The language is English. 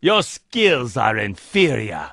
Your skills are inferior.